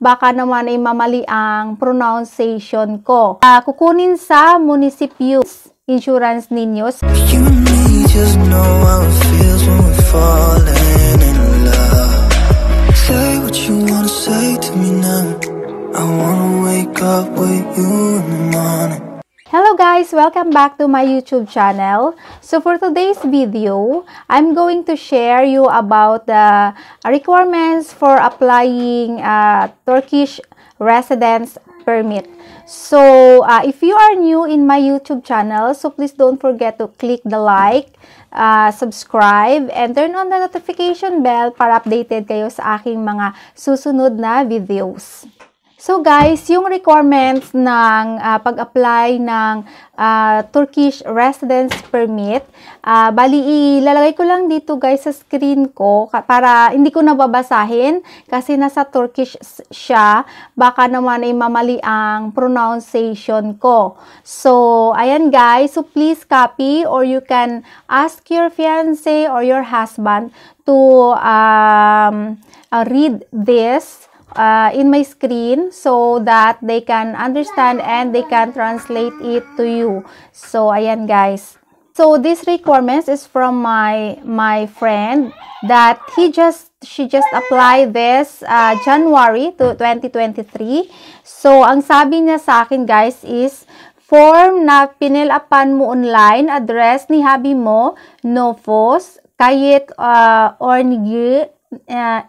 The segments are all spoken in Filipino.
baka naman ay mamali ang pronunciation ko. Uh, kukunin sa munisipyo insurance ninyo. I wanna wake up with you in the morning. Hello guys! Welcome back to my YouTube channel. So for today's video, I'm going to share you about the requirements for applying a Turkish residence permit. So uh, if you are new in my YouTube channel, so please don't forget to click the like, uh, subscribe, and turn on the notification bell para updated kayo sa aking mga susunod na videos. So guys, yung requirements ng uh, pag-apply ng uh, Turkish Residence Permit, uh, bali ilalagay ko lang dito guys sa screen ko para hindi ko nababasahin kasi nasa Turkish siya, baka naman ay mamali ang pronunciation ko. So, ayan guys, so please copy or you can ask your fiance or your husband to um, uh, read this uh, in my screen so that they can understand and they can translate it to you. So, ayan guys. So, this requirements is from my my friend that he just she just applied this uh, January to 2023. So, ang sabi niya sa akin guys is form na pinilapan mo online, address ni habi mo, Novos, Kayit uh, Ornigi, uh,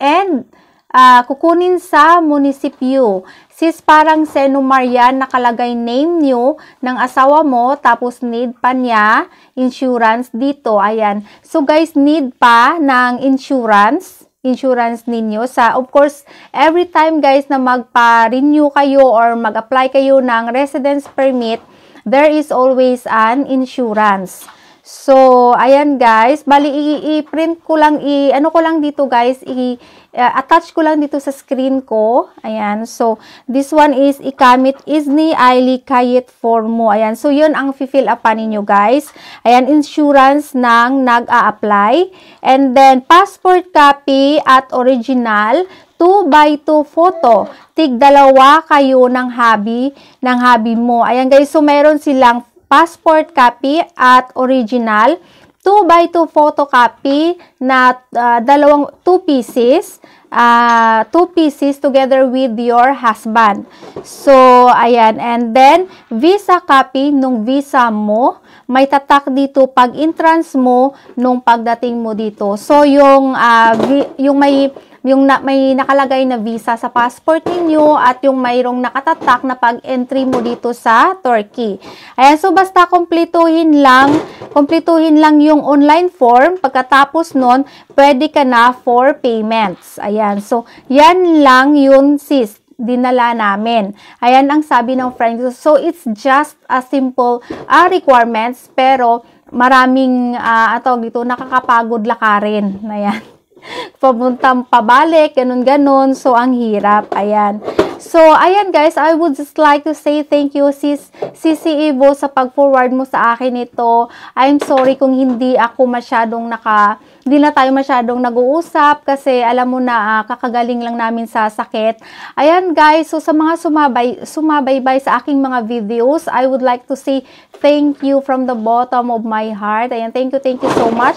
and uh, kukunin sa munisipyo. Sis parang Seno Marian nakalagay name nyo ng asawa mo tapos need pa niya insurance dito. Ayan. So guys, need pa ng insurance insurance ninyo sa of course every time guys na magpa-renew kayo or mag-apply kayo ng residence permit there is always an insurance So, ayan guys, bali i-print ko lang, i ano ko lang dito guys, i-attach uh, ko lang dito sa screen ko. Ayan, so this one is ikamit isni Aili Kayit Formo. Ayan, so yun ang fill up ninyo guys. Ayan, insurance ng nag-a-apply. And then, passport copy at original 2 by 2 photo. Tig dalawa kayo ng hobby, ng hobby mo. Ayan guys, so meron silang passport copy at original, 2 by 2 photocopy na uh, dalawang 2 pieces, uh, 2 pieces together with your husband. So, ayan. And then, visa copy nung visa mo. May tatak dito pag entrance mo nung pagdating mo dito. So, yung, uh, yung may yung na, may nakalagay na visa sa passport ninyo at yung mayroong nakatatak na pag-entry mo dito sa Turkey. Ayan, so basta kumpletuhin lang, kumpletuhin lang yung online form. Pagkatapos nun, pwede ka na for payments. Ayan, so yan lang yung sis dinala namin. Ayan ang sabi ng friend. So, it's just a simple uh, requirements, pero maraming, uh, atog dito, nakakapagod lakarin. Ayan papuntang pabalik, ganun-ganun. So, ang hirap. Ayan. So, ayan guys, I would just like to say thank you sis, Sisi Ivo sa pag-forward mo sa akin ito. I'm sorry kung hindi ako masyadong naka, hindi na tayo masyadong nag-uusap kasi alam mo na uh, kakagaling lang namin sa sakit. Ayan guys, so sa mga sumabay, sumabaybay sa aking mga videos, I would like to say thank you from the bottom of my heart. Ayan, thank you, thank you so much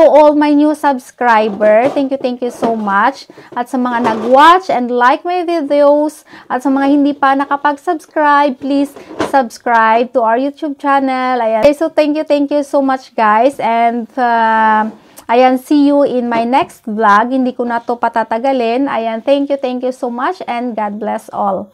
to all my new subscriber. Thank you, thank you so much. At sa mga nag-watch and like my videos, at sa mga hindi pa nakapag-subscribe, please subscribe to our YouTube channel. Ayan. Okay, so thank you, thank you so much guys. And uh, ayan, see you in my next vlog. Hindi ko na to patatagalin. Ayan, thank you, thank you so much and God bless all.